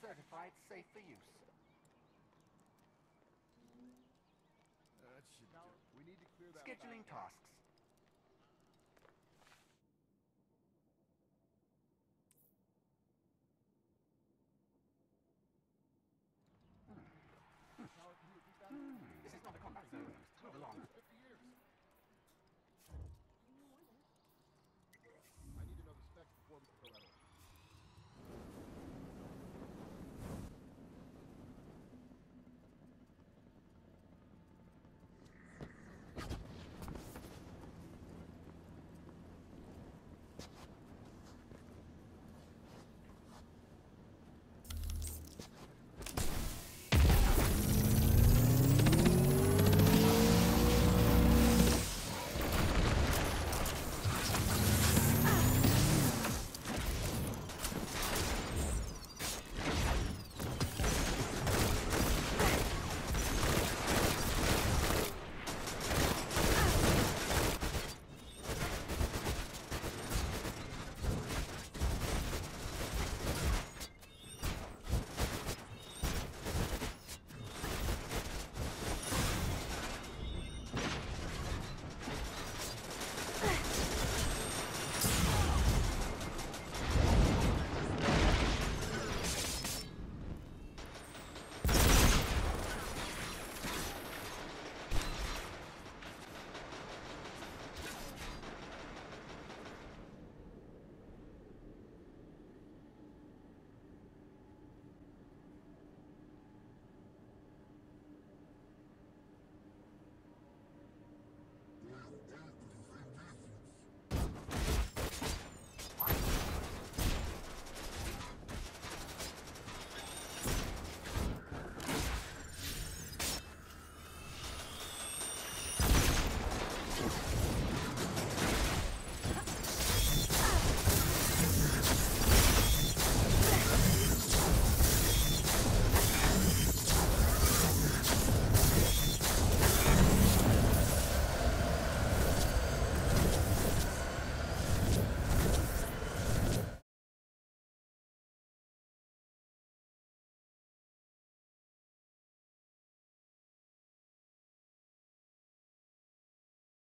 certified safe for use. That should do. We need to clear that. Scheduling tasks.